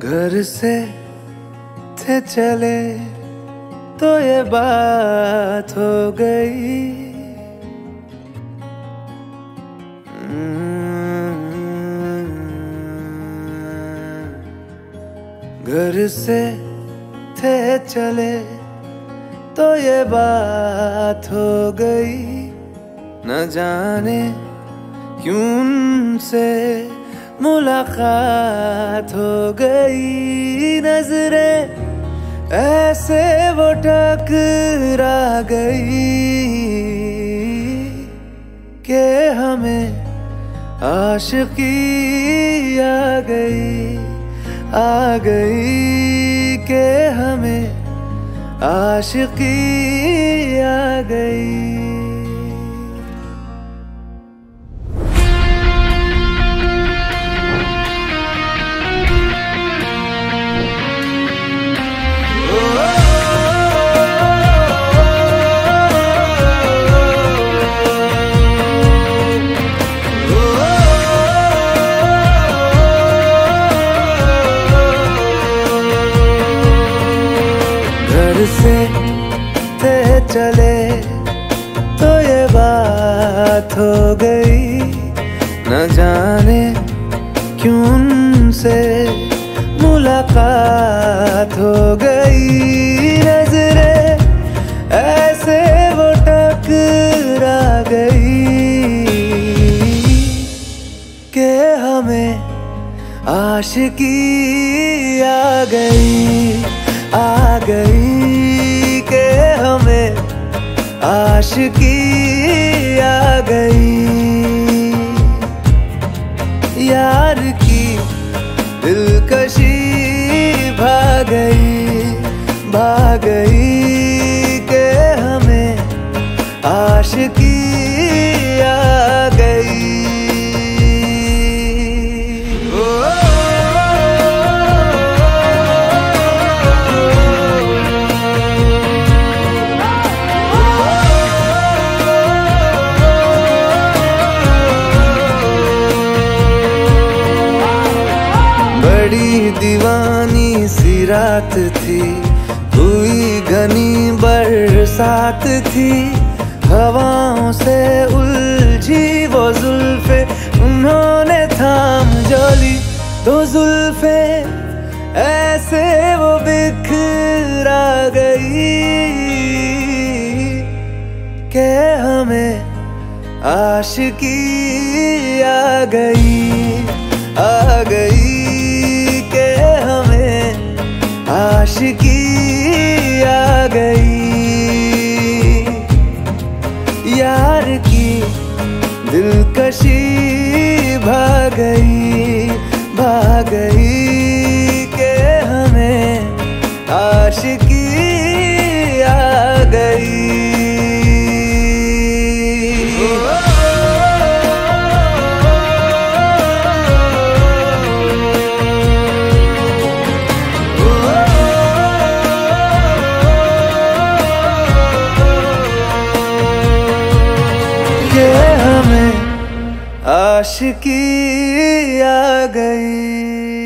घर से थे चले तो ये बात हो गई। घर से थे चले तो ये बात हो गई। न जाने क्यों से मुलाकात हो गई नज़रें, ऐसे वो टकरा गई के हमें आशिकी आ गई आ गई के हमें आशिकी आ गई। से थे चले तो ये बात हो गई। न जाने क्यों से मुलाकात हो गई। नजरे ऐसे वो टकरा गई के हमें आशिकी आ गई आ गई। आशिकी आ गई। यार की दिलकशी भाग गई भाग गई। बड़ी दीवानी सी रात थी। हुई घनी बरसात थी। हवाओं से उलझी वो जुल्फे, उन्होंने थाम जोली। तो जुल्फे ऐसे वो बिखरा गई के हमें आशिकी आ गई आ गई। गई। यार की दिलकशी भाग गई भाग गई के हमें आशिकी के आ गई।